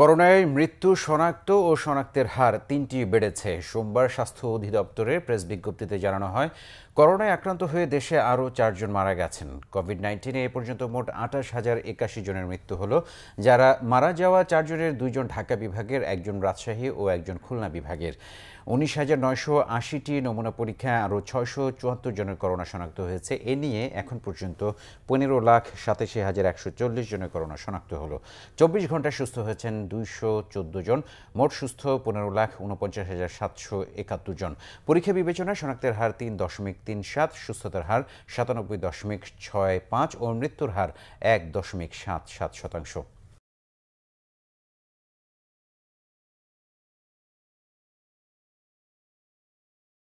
করোনায় মৃত্যু শনাক্ত ও শনাক্তের হার তিনটি বেড়েছে। সোমবার স্বাস্থ্য অধিদপ্তরের প্রেস বিজ্ঞপ্তিতে জানানো হয়, করোনায় আক্রান্ত হয়ে দেশে আরও চারজন মারা গেছেন। কোভিড নাইন্টিনে এ পর্যন্ত মোট আঠাশ হাজার একাশি জনের মৃত্যু হল। যারা মারা যাওয়া চারজনের দুইজন ঢাকা বিভাগের, একজন রাজশাহী ও একজন খুলনা বিভাগের। উনিশ হাজার নয়শো আশিটি নমুনা পরীক্ষায় আরও ছয়শো চুয়াত্তর জনের করোনা শনাক্ত হয়েছে। এ নিয়ে এখন পর্যন্ত পনেরো লাখ সাতাশি হাজার একশো চল্লিশ জনের করোনা শনাক্ত হলো। চব্বিশ ঘন্টায় সুস্থ হয়েছেন দুইশো চোদ্দ জন, মোট সুস্থ পনেরো লাখ উনপঞ্চাশ হাজার সাতশো একাত্তর জন। পরীক্ষা বিবেচনায় শনাক্তের হার তিন দশমিক তিন সাত, সুস্থতার হার সাতানব্বই দশমিক ছয় পাঁচ ও মৃত্যুর হার এক দশমিক সাত সাত শতাংশ।